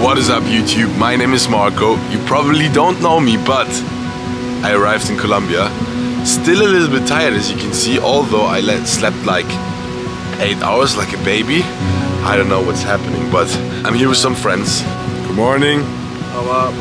What is up YouTube? My name is Marco. You probably don't know me, but I arrived in Colombia. Still a little bit tired as you can see, although I slept like 8 hours like a baby. I don't know what's happening, but I'm here with some friends. Good morning. Hello.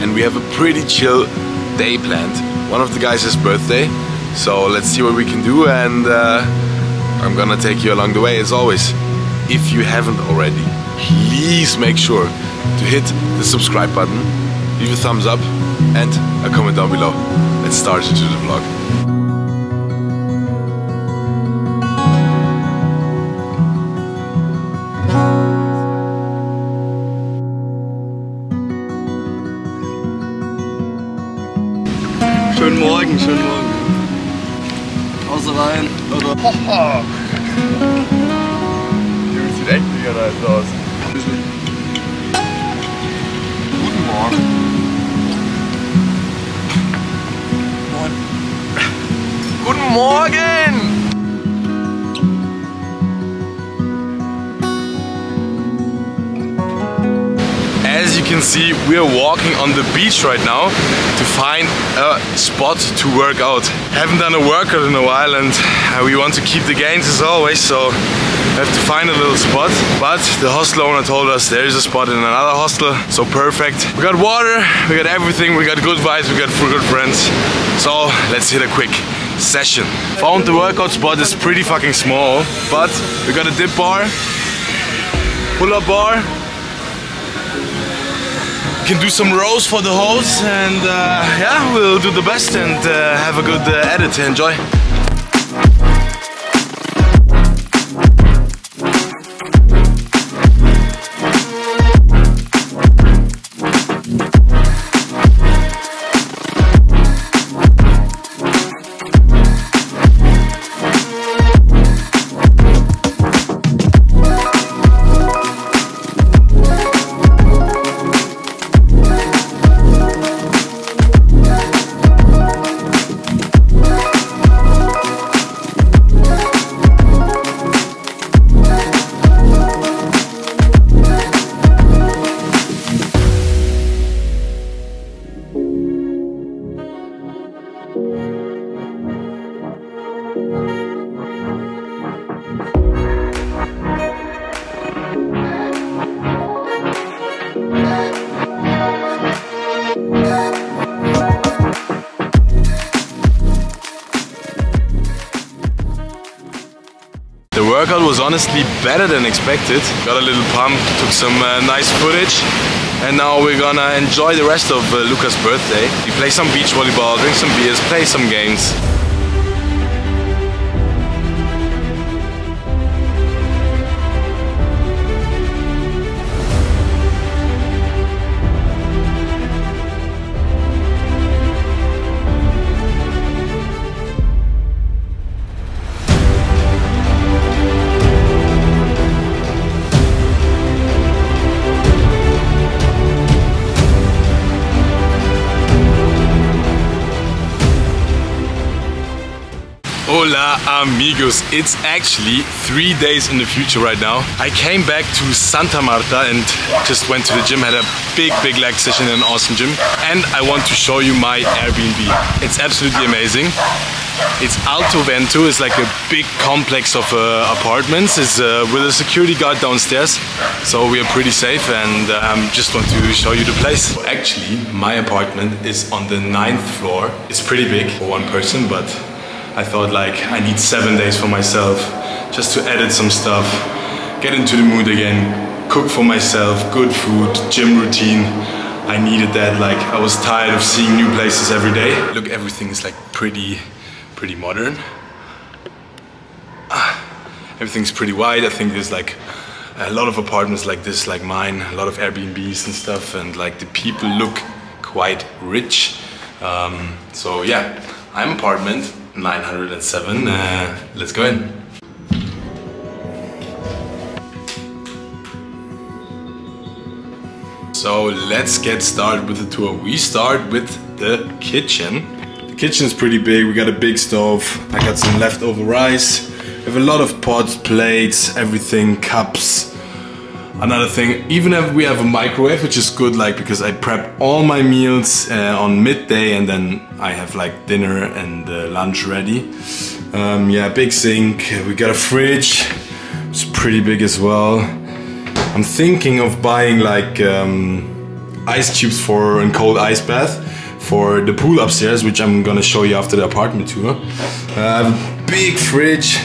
And we have a pretty chill day planned. One of the guys has birthday, so let's see what we can do and uh, I'm gonna take you along the way as always. If you haven't already, please make sure to hit the subscribe button, leave a thumbs up and a comment down below. Let's start into the vlog. Schönen Morgen, schönen Morgen. Außer rein, oder? Junge, sieht echt mega nice aus. Guten Morgen. Guten Morgen! See, we're walking on the beach right now to find a spot to work out. Haven't done a workout in a while and uh, we want to keep the gains as always, so we have to find a little spot. But the hostel owner told us there is a spot in another hostel, so perfect. We got water, we got everything, we got good vibes, we got good friends. So let's hit a quick session. Found the workout spot is pretty fucking small, but we got a dip bar, pull-up bar, can do some rows for the host and uh, yeah, we'll do the best and uh, have a good uh, edit. Enjoy. The workout was honestly better than expected. Got a little pump, took some uh, nice footage, and now we're gonna enjoy the rest of uh, Luca's birthday. We play some beach volleyball, drink some beers, play some games. Amigos, it's actually three days in the future right now. I came back to Santa Marta and just went to the gym, had a big, big leg session in an awesome gym. And I want to show you my Airbnb. It's absolutely amazing. It's Alto Vento, it's like a big complex of uh, apartments. It's uh, with a security guard downstairs, so we are pretty safe and um, just want to show you the place. Actually, my apartment is on the ninth floor. It's pretty big for one person, but I thought like I need seven days for myself just to edit some stuff, get into the mood again, cook for myself, good food, gym routine. I needed that, like I was tired of seeing new places every day. Look, everything is like pretty, pretty modern. Ah, everything's pretty wide. I think there's like a lot of apartments like this, like mine, a lot of Airbnbs and stuff, and like the people look quite rich. Um, so yeah, I'm apartment 907. Uh, let's go in. So let's get started with the tour. We start with the kitchen. The kitchen is pretty big. We got a big stove. I got some leftover rice. We have a lot of pots, plates, everything, cups. Another thing, even if we have a microwave, which is good, like because I prep all my meals uh, on midday and then I have like dinner and uh, lunch ready. Um, yeah, big sink. We got a fridge. It's pretty big as well. I'm thinking of buying like um, ice cubes for a cold ice bath for the pool upstairs, which I'm gonna show you after the apartment tour. Uh, big fridge.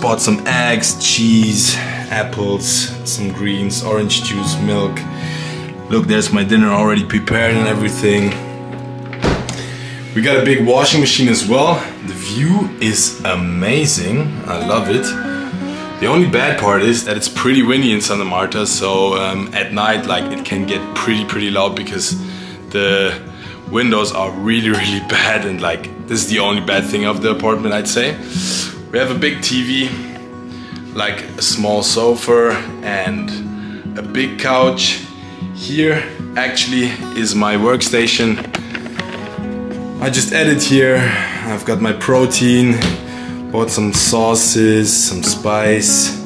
Bought some eggs, cheese, apples, some greens, orange juice, milk. Look, there's my dinner already prepared and everything. We got a big washing machine as well. The view is amazing. I love it. The only bad part is that it's pretty windy in Santa Marta, so um, at night like it can get pretty pretty loud because the windows are really really bad and like this is the only bad thing of the apartment I'd say. We have a big TV, like a small sofa and a big couch. Here actually is my workstation. I just edit here. I've got my protein, bought some sauces, some spice,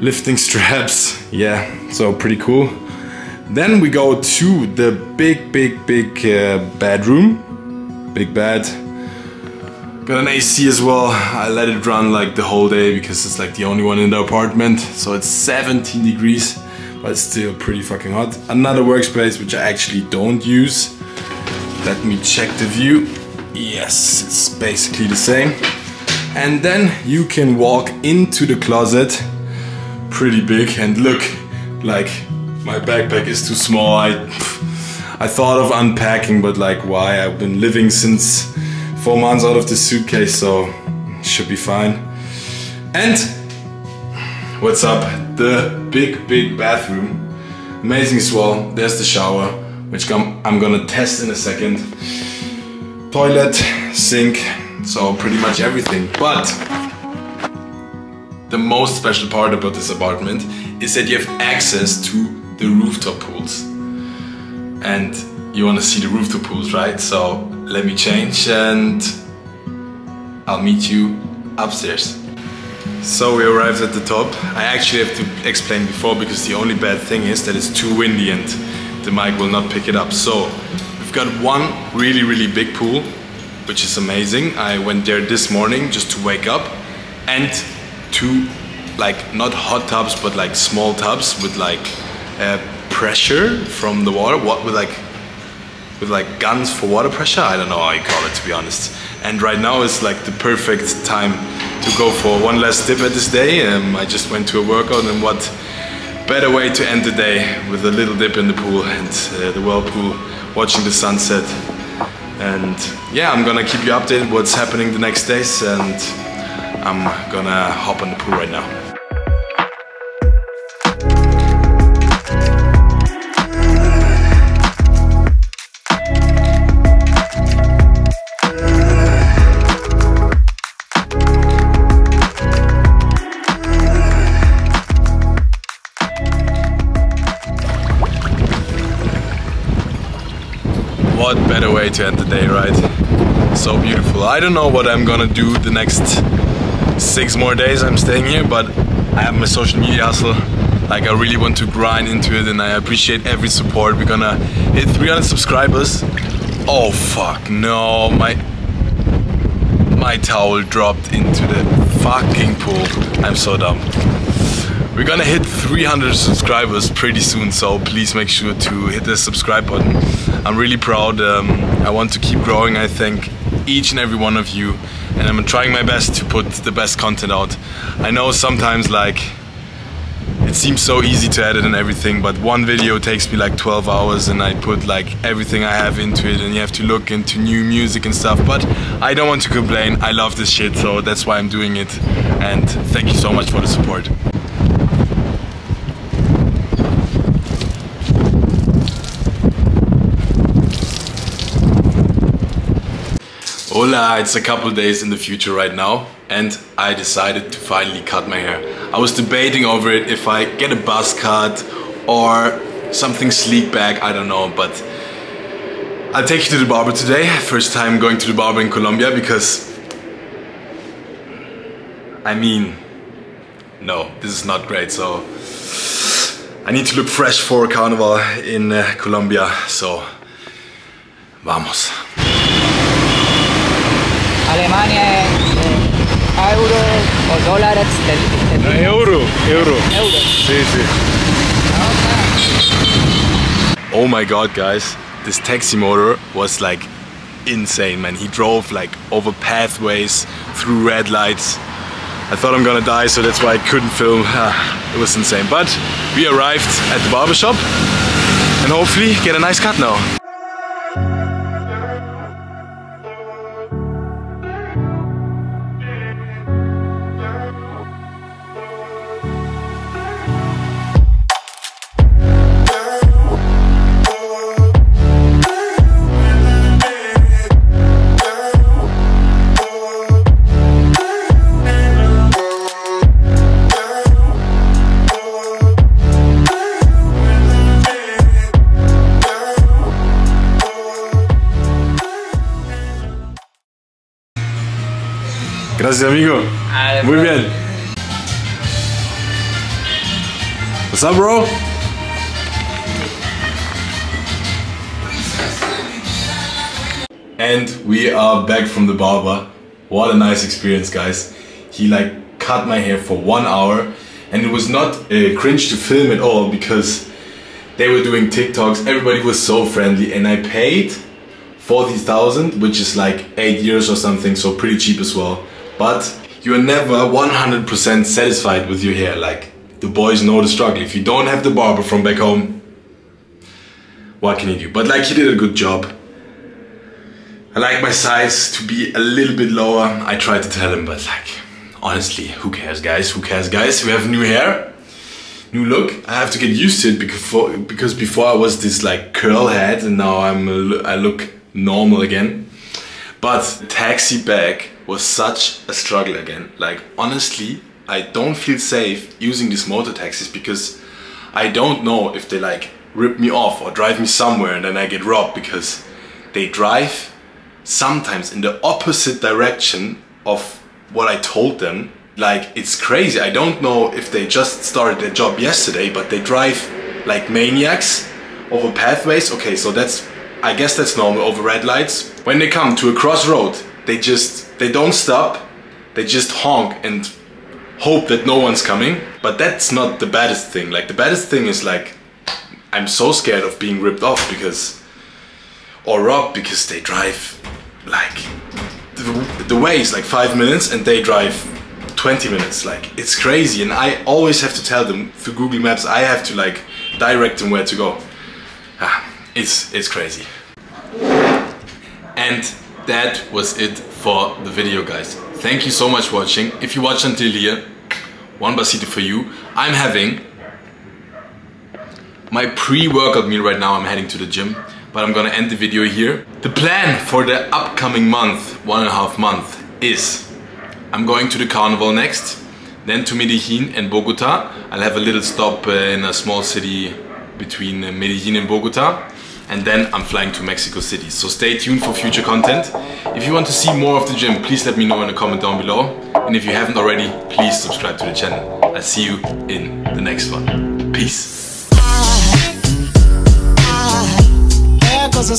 lifting straps. Yeah, so pretty cool. Then we go to the big, big, big uh, bedroom. Big bed. Got an AC as well. I let it run like the whole day because it's like the only one in the apartment. So it's 17 degrees, but it's still pretty fucking hot. Another workspace which I actually don't use. Let me check the view. Yes, it's basically the same. And then you can walk into the closet. Pretty big and look, like my backpack is too small. I I thought of unpacking, but like why? I've been living since four months out of the suitcase, so should be fine. And what's up? The big, big bathroom. Amazing as well. There's the shower, which I'm gonna test in a second. Toilet, sink, so pretty much everything. But the most special part about this apartment is that you have access to the rooftop pools. And you want to see the rooftop pools, right? So let me change and I'll meet you upstairs. So we arrived at the top. I actually have to explain before because the only bad thing is that it's too windy and the mic will not pick it up. So we've got one really, really big pool, which is amazing. I went there this morning just to wake up and two like not hot tubs, but like small tubs with like uh, pressure from the water. What with like with like guns for water pressure. I don't know how you call it to be honest. And right now is like the perfect time to go for one last dip at this day. Um, I just went to a workout and what better way to end the day with a little dip in the pool and uh, the whirlpool, watching the sunset. And yeah, I'm gonna keep you updated what's happening the next days and I'm gonna hop on the pool right now. To end the day, right? So beautiful. I don't know what I'm gonna do the next six more days I'm staying here, but I have my social media hustle. Like I really want to grind into it and I appreciate every support. We're gonna hit 300 subscribers. Oh fuck, no, my my towel dropped into the fucking pool. I'm so dumb. We're gonna hit 300 subscribers pretty soon, so please make sure to hit the subscribe button. I'm really proud. Um, I want to keep growing. I thank each and every one of you, and I'm trying my best to put the best content out. I know sometimes like it seems so easy to edit and everything, but one video takes me like 12 hours and I put like everything I have into it and you have to look into new music and stuff. But I don't want to complain. I love this shit, so that's why I'm doing it. And thank you so much for the support. Hola, it's a couple days in the future right now and I decided to finally cut my hair. I was debating over it if I get a buzz cut or something sleek back, I don't know, but I'll take you to the barber today. First time going to the barber in Colombia because I mean, no, this is not great. So I need to look fresh for Carnival in uh, Colombia. So vamos. Alemania eh, euro o dólares del, del Euro, euro. euro. Sí, sí. Oh my god, guys. This taxi motor was like insane, man. He drove like over pathways, through red lights. I thought I'm gonna die, so that's why I couldn't film. It was insane. But we arrived at the barbershop and hopefully get a nice cut now. Gracias, amigo. Muy bien. What's up, bro? And we are back from the barber. What a nice experience, guys. He like cut my hair for one hour and it was not uh, cringe to film at all because they were doing TikToks. Everybody was so friendly and I paid 40,000, which is like eight years or something, so pretty cheap as well. But you are never 100% satisfied with your hair. Like the boys know the struggle. If you don't have the barber from back home, what can you do? But like he did a good job. I like my sides to be a little bit lower. I tried to tell him, but like, honestly, who cares, guys? Who cares, guys? We have new hair, new look. I have to get used to it because because before I was this like curl head, and now I'm I look normal again. But taxi bag was such a struggle again. Like honestly, I don't feel safe using these motor taxis because I don't know if they like rip me off or drive me somewhere and then I get robbed because they drive sometimes in the opposite direction of what I told them. Like it's crazy. I don't know if they just started their job yesterday, but they drive like maniacs over pathways. Okay, so that's I guess that's normal over red lights. When they come to a crossroad, they just they don't stop. They just honk and hope that no one's coming. But that's not the baddest thing. Like the baddest thing is like I'm so scared of being ripped off because or robbed because they drive like the, the way is like five minutes and they drive 20 minutes like it's crazy and i always have to tell them through google maps i have to like direct them where to go ah, it's it's crazy and that was it for the video guys thank you so much for watching if you watch until here one basito for you i'm having my pre-workout meal right now. I'm heading to the gym, but I'm gonna end the video here. The plan for the upcoming month, one and a half month, is I'm going to the carnival next, then to Medellin and Bogota. I'll have a little stop in a small city between uh, Medellin and Bogota. And then I'm flying to Mexico City. So stay tuned for future content. If you want to see more of the gym, please let me know in a comment down below. And if you haven't already, please subscribe to the channel. I'll see you in the next one. Peace. There goes